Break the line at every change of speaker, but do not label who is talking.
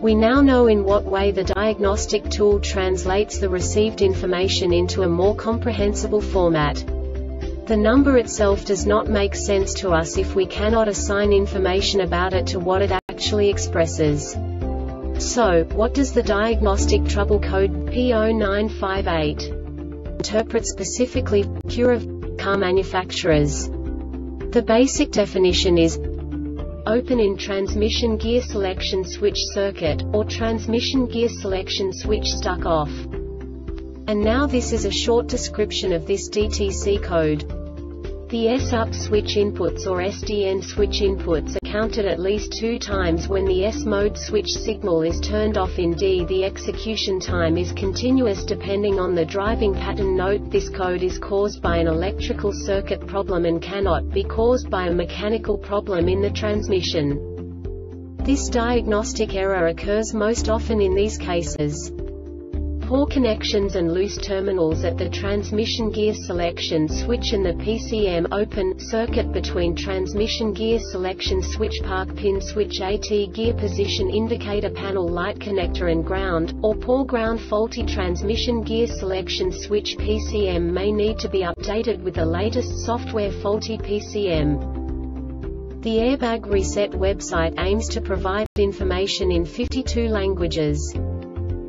We now know in what way the diagnostic tool translates the received information into a more comprehensible format. The number itself does not make sense to us if we cannot assign information about it to what it actually expresses. So, what does the diagnostic trouble code P0958 interpret specifically Acura car manufacturers? The basic definition is open in transmission gear selection switch circuit, or transmission gear selection switch stuck off. And now this is a short description of this DTC code. The S-up switch inputs or S-DN switch inputs are counted at least two times when the S-mode switch signal is turned off in D. The execution time is continuous depending on the driving pattern. Note this code is caused by an electrical circuit problem and cannot be caused by a mechanical problem in the transmission. This diagnostic error occurs most often in these cases poor connections and loose terminals at the transmission gear selection switch and the PCM open circuit between transmission gear selection switch park pin switch AT gear position indicator panel light connector and ground, or poor ground faulty transmission gear selection switch PCM may need to be updated with the latest software faulty PCM. The Airbag Reset website aims to provide information in 52 languages.